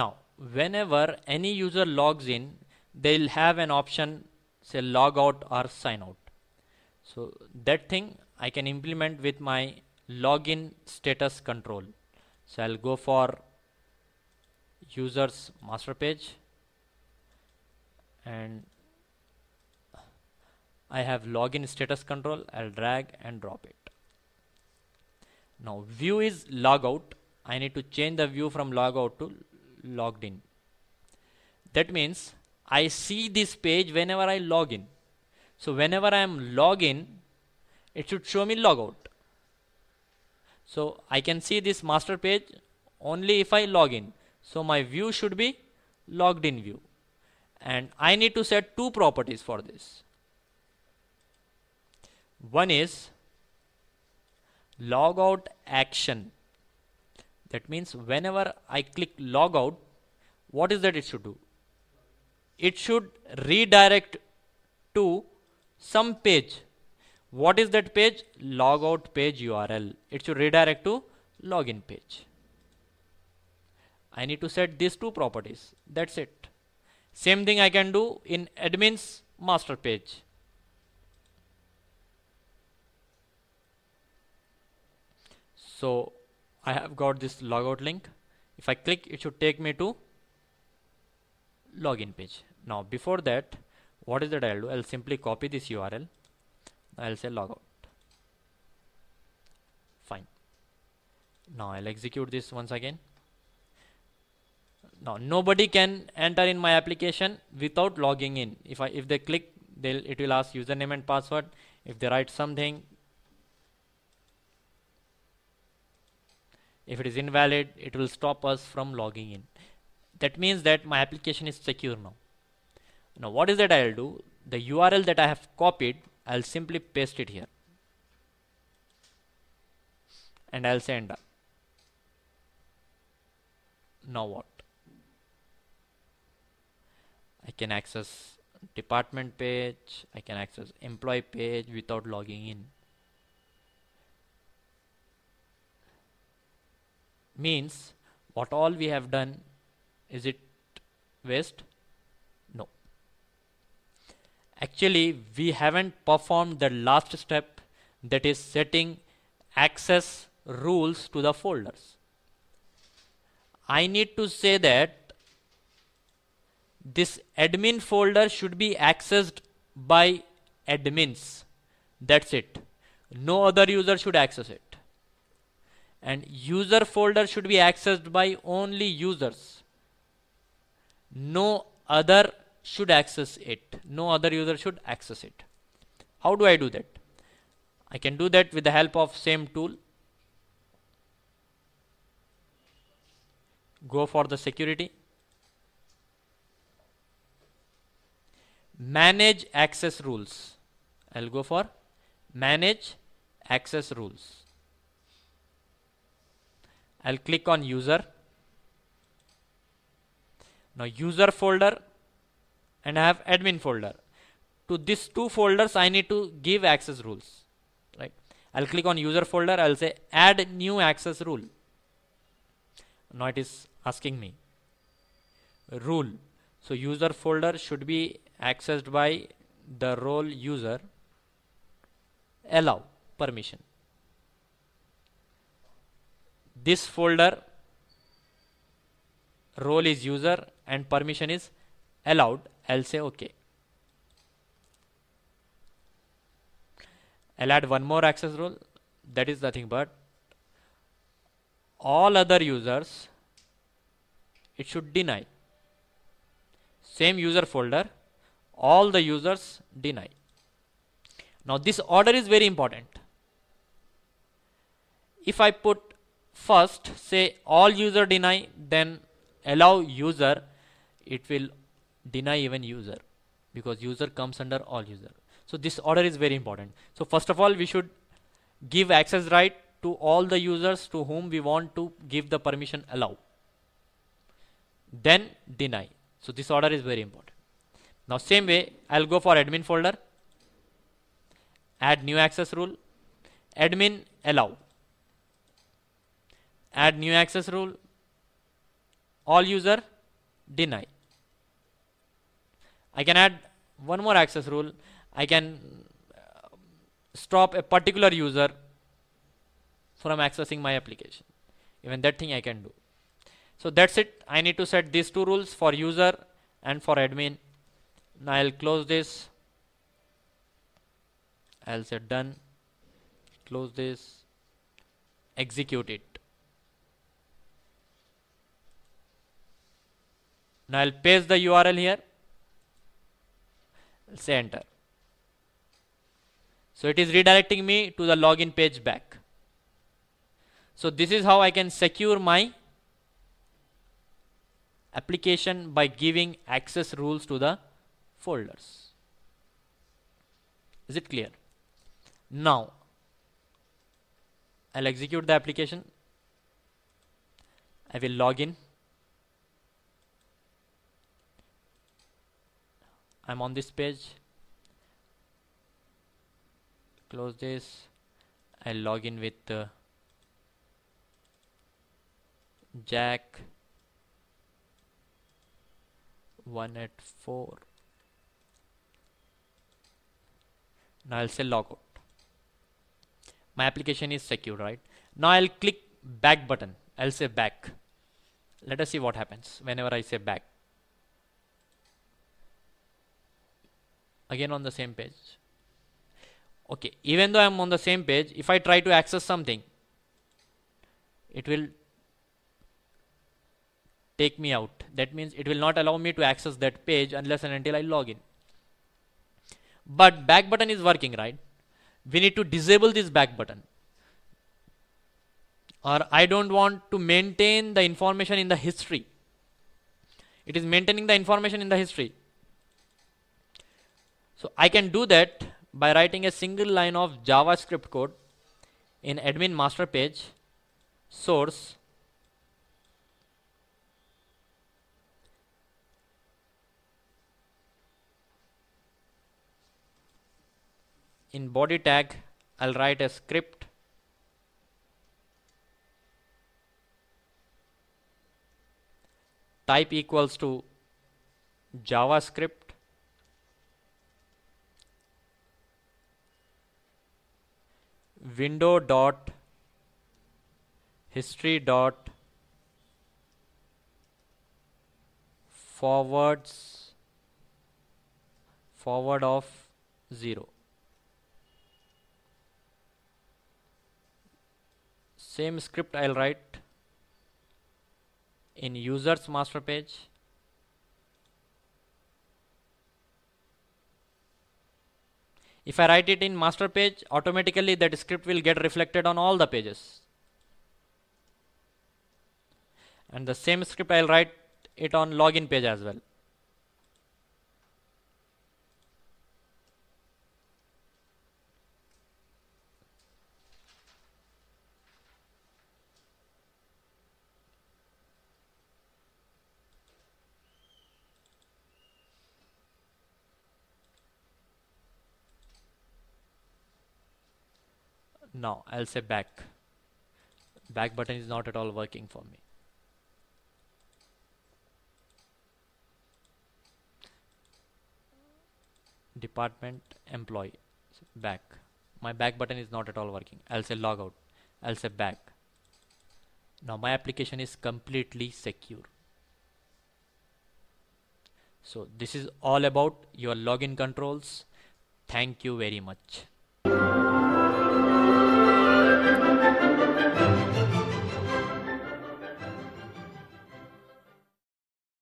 Now, whenever any user logs in, they'll have an option say log out or sign out. So that thing I can implement with my login status control. So I'll go for users master page and I have login status control. I'll drag and drop it. Now view is logout. I need to change the view from logout to logged in. That means I see this page whenever I log in. So whenever I am login, it should show me logout. So I can see this master page only if I log in. So my view should be logged in view. And I need to set two properties for this. One is logout action. That means whenever I click logout, what is that it should do? It should redirect to some page. What is that page? Logout page URL. It should redirect to login page. I need to set these two properties. That's it. Same thing I can do in admin's master page. So I have got this logout link. If I click, it should take me to login page. Now before that, what is that I'll do? I'll simply copy this URL. I'll say logout. Fine. Now I'll execute this once again. Now nobody can enter in my application without logging in. If I if they click, they'll it will ask username and password. If they write something, if it is invalid, it will stop us from logging in. That means that my application is secure now. Now what is that I'll do? The URL that I have copied, I'll simply paste it here. And I'll say enter. Now what? I can access department page, I can access employee page without logging in. Means what all we have done is it waste? No. Actually, we haven't performed the last step that is setting access rules to the folders. I need to say that this admin folder should be accessed by admins. That's it. No other user should access it. And user folder should be accessed by only users. No other should access it. No other user should access it. How do I do that? I can do that with the help of same tool. Go for the security. Manage access rules. I'll go for manage access rules I'll click on user now user folder and I have admin folder. To these two folders I need to give access rules. Right. I'll click on user folder. I'll say add new access rule. Now it is asking me rule. So user folder should be accessed by the role user allow permission. This folder role is user and permission is allowed. I'll say okay. I'll add one more access rule that is nothing but all other users it should deny. Same user folder all the users deny. Now this order is very important. If I put first say all user deny then allow user it will deny even user because user comes under all user. So this order is very important. So first of all we should give access right to all the users to whom we want to give the permission allow. Then deny. So this order is very important. Now same way I'll go for admin folder. Add new access rule. Admin allow add new access rule all user deny. I can add one more access rule. I can uh, stop a particular user from accessing my application. Even that thing I can do. So that's it. I need to set these two rules for user and for admin. Now I'll close this. I'll say done. Close this. Execute it now I'll paste the URL here say enter so it is redirecting me to the login page back so this is how I can secure my application by giving access rules to the folders. Is it clear? Now, I'll execute the application. I will log in. I'm on this page. Close this. I'll log in with uh, Jack 1 at 4 now I'll say logout my application is secure right? Now I'll click back button. I'll say back. Let us see what happens whenever I say back again on the same page okay even though I'm on the same page if I try to access something it will take me out. That means it will not allow me to access that page unless and until I log in. But back button is working, right? We need to disable this back button. Or I don't want to maintain the information in the history. It is maintaining the information in the history. So I can do that by writing a single line of JavaScript code in admin master page source in body tag I'll write a script. Type equals to JavaScript window dot history dot forwards forward of 0 same script I'll write in users master page if I write it in master page automatically that script will get reflected on all the pages. And the same script I'll write it on login page as well now I'll say back. Back button is not at all working for me. Department employee. Back. My back button is not at all working. I'll say logout I'll say back. Now my application is completely secure. So this is all about your login controls. Thank you very much